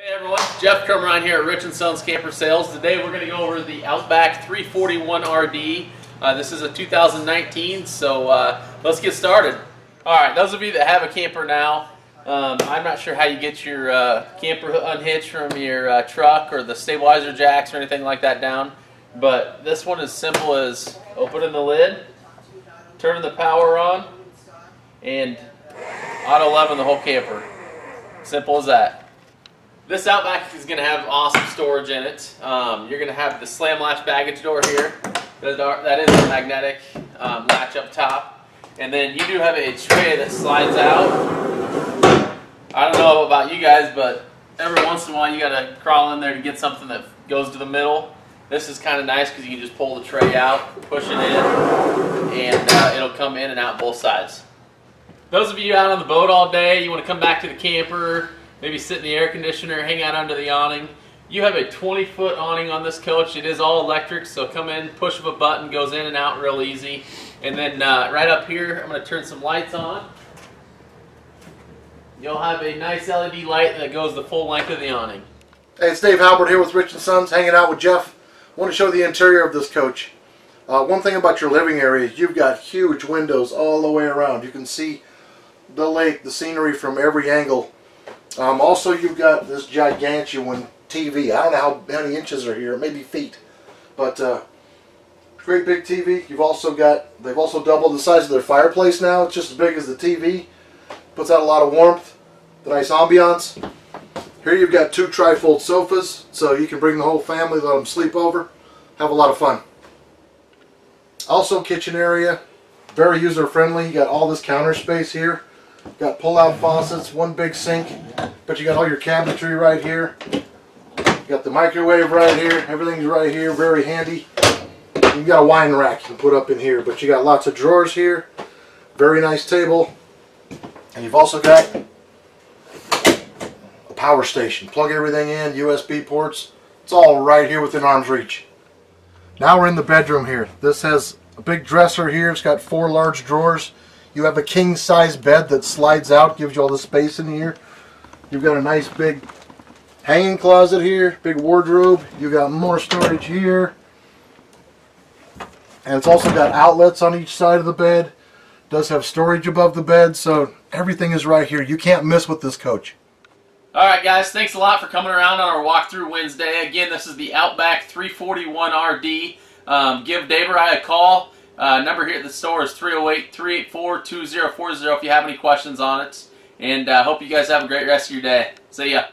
Hey everyone, Jeff Crumrine here at Rich & Sons Camper Sales. Today we're going to go over the Outback 341 RD. Uh, this is a 2019, so uh, let's get started. Alright, those of you that have a camper now, um, I'm not sure how you get your uh, camper unhitched from your uh, truck or the stabilizer jacks or anything like that down, but this one is simple as opening the lid, turning the power on, and auto leveling the whole camper. Simple as that. This Outback is going to have awesome storage in it. Um, you're going to have the slam latch baggage door here. That is a magnetic um, latch up top. And then you do have a tray that slides out. I don't know about you guys, but every once in a while you got to crawl in there to get something that goes to the middle. This is kind of nice because you can just pull the tray out, push it in, and uh, it'll come in and out both sides. Those of you out on the boat all day, you want to come back to the camper, maybe sit in the air conditioner, hang out under the awning. You have a 20 foot awning on this coach. It is all electric, so come in, push of a button, goes in and out real easy. And then uh, right up here, I'm going to turn some lights on. You'll have a nice LED light that goes the full length of the awning. Hey, it's Dave Halbert here with Rich & Sons, hanging out with Jeff. I want to show the interior of this coach. Uh, one thing about your living area is you've got huge windows all the way around. You can see the lake, the scenery from every angle. Um, also, you've got this gigantuan TV. I don't know how many inches are here, maybe feet, but uh, great big TV. You've also got, they've also doubled the size of their fireplace now. It's just as big as the TV. Puts out a lot of warmth, the nice ambiance. Here you've got two trifold sofas, so you can bring the whole family, let them sleep over, have a lot of fun. Also kitchen area, very user friendly. You got all this counter space here. Got pull-out faucets, one big sink, but you got all your cabinetry right here. You got the microwave right here. Everything's right here, very handy. You got a wine rack you can put up in here, but you got lots of drawers here. Very nice table. And you've also got a power station. Plug everything in, USB ports. It's all right here within arm's reach. Now we're in the bedroom here. This has a big dresser here. It's got four large drawers. You have a king size bed that slides out, gives you all the space in here. You've got a nice big hanging closet here, big wardrobe. You've got more storage here. And it's also got outlets on each side of the bed. It does have storage above the bed, so everything is right here. You can't miss with this coach. All right, guys, thanks a lot for coming around on our walkthrough Wednesday. Again, this is the Outback 341 RD. Um, give Dave or I a call. Uh, number here at the store is 308-384-2040 if you have any questions on it. And I uh, hope you guys have a great rest of your day. See ya.